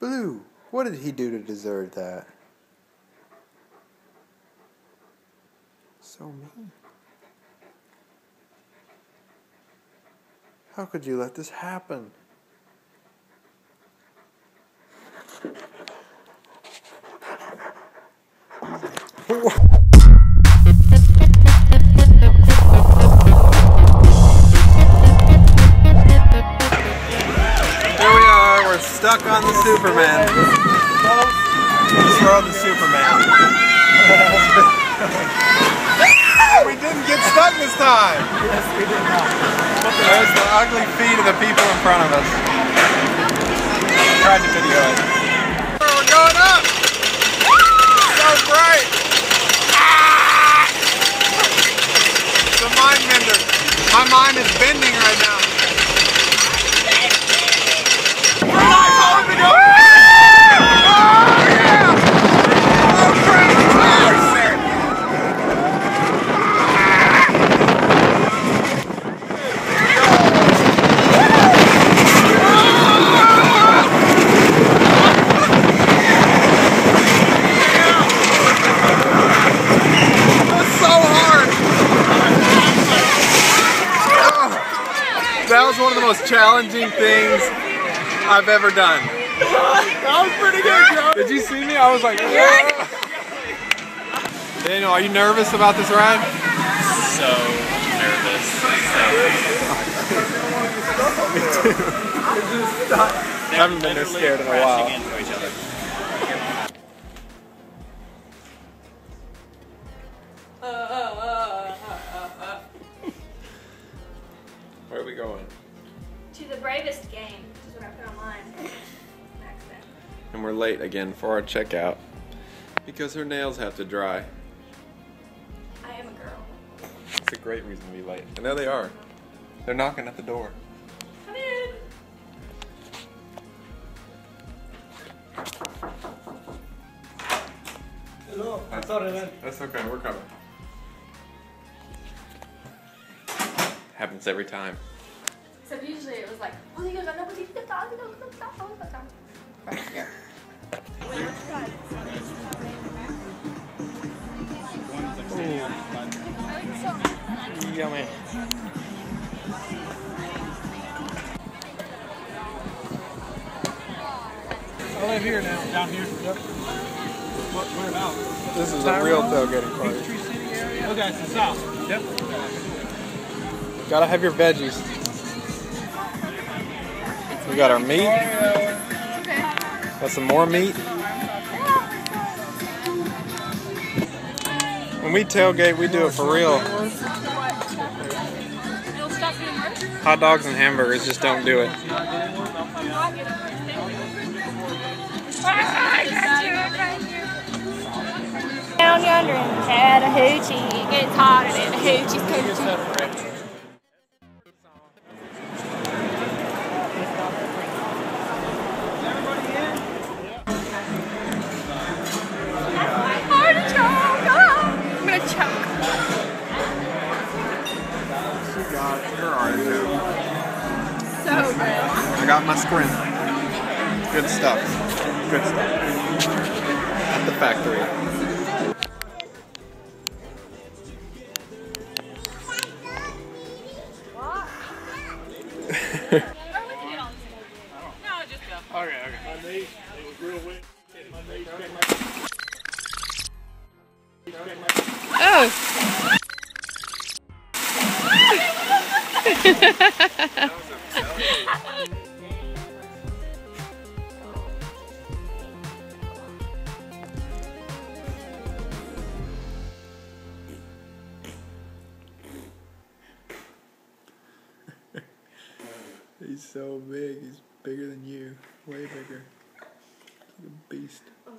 Blue, what did he do to deserve that? So mean. How could you let this happen? stuck on the Superman. This rode the Superman. we didn't get stuck this time. Yes, we did not. There's the ugly feet of the people in front of us. Tried to video it. We're going up! So bright! It's ah. a mind bender. My mind is bending right now. so hard. That was one of the most challenging things I've ever done. That was pretty good, Joe. Did you see me? I was like, yeah. Daniel, are you nervous about this ride? so nervous. I haven't been this scared in a while. Crashing into each other. Uh, uh, uh, Where are we going? To the Braves game, which is what I put online. Accident. And we're late again for our checkout because her nails have to dry. I am a girl. It's a great reason to be late. And there they are. They're knocking at the door. Come in. Hello. Sorry, man. That's okay, we're coming. Happens every time. So usually it was like, oh, you got nobody to talk, you don't talk, you don't talk. Right here. Wait. Yummy. I live here now. Down here. Yep. What, whereabouts? This is a real tailgating party. Peachtree City area? Okay, it's the south. Yep. Gotta have your veggies. We got our meat. Got some more meat. When we tailgate, we do it for real. Hot dogs and hamburgers just don't do it. Down yonder in Chattahoochee, it gets hotter than a hoochie's. Got my scrim. Good stuff. Good stuff. At the factory. Okay, Oh. He's so big. He's bigger than you. Way bigger. He's a beast. Oh,